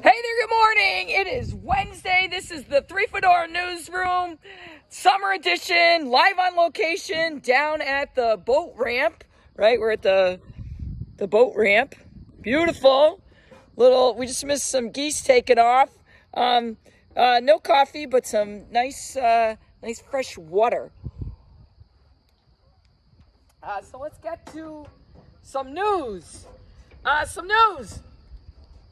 Hey there, good morning. It is Wednesday. This is the Three Fedora Newsroom, summer edition, live on location down at the boat ramp. Right, we're at the the boat ramp. Beautiful. Little, we just missed some geese taking off. Um, uh, no coffee, but some nice, uh, nice fresh water. Uh, so let's get to some news. Uh, some news.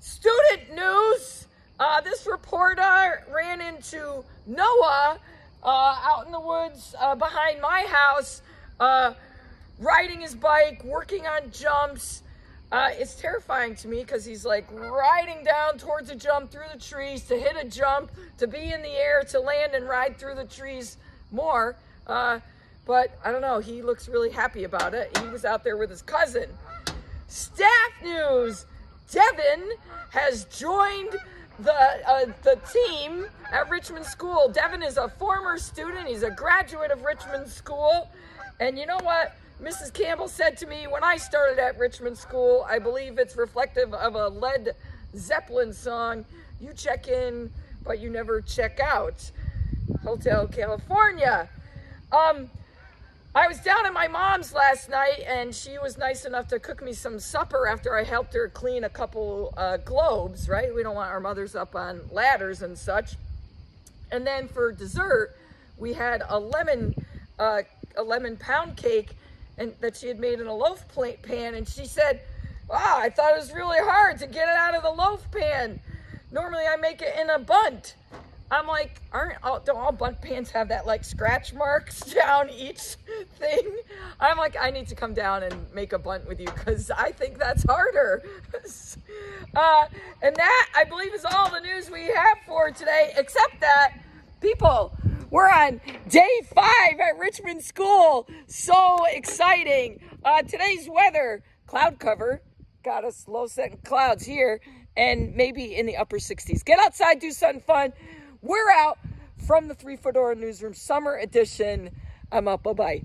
Student news. Uh, this reporter ran into Noah uh, out in the woods uh, behind my house, uh, riding his bike, working on jumps. Uh, it's terrifying to me because he's like riding down towards a jump through the trees to hit a jump, to be in the air, to land and ride through the trees more. Uh, but I don't know, he looks really happy about it. He was out there with his cousin. Staff news. Devin has joined the uh, the team at Richmond School. Devin is a former student. He's a graduate of Richmond School. And you know what? Mrs. Campbell said to me when I started at Richmond School, I believe it's reflective of a Led Zeppelin song. You check in, but you never check out. Hotel California. Um, I was down at my mom's last night, and she was nice enough to cook me some supper after I helped her clean a couple uh, globes, right? We don't want our mothers up on ladders and such. And then for dessert, we had a lemon, uh, a lemon pound cake, and that she had made in a loaf plate pan. And she said, "Wow, I thought it was really hard to get it out of the loaf pan. Normally, I make it in a Bundt." I'm like, aren't all, don't all Bundt pans have that like scratch marks down each thing? I'm like, I need to come down and make a Bundt with you because I think that's harder. uh, and that I believe is all the news we have for today, except that people, we're on day five at Richmond School. So exciting. Uh, today's weather, cloud cover, got us low setting clouds here and maybe in the upper 60s. Get outside, do something fun. We're out from the Three Fedora Newsroom Summer Edition. I'm up. Bye bye.